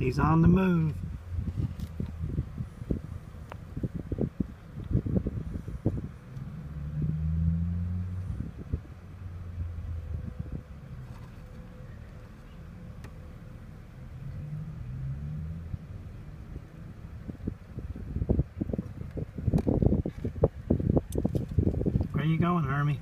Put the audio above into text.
He's on the move. Where are you going, Hermie?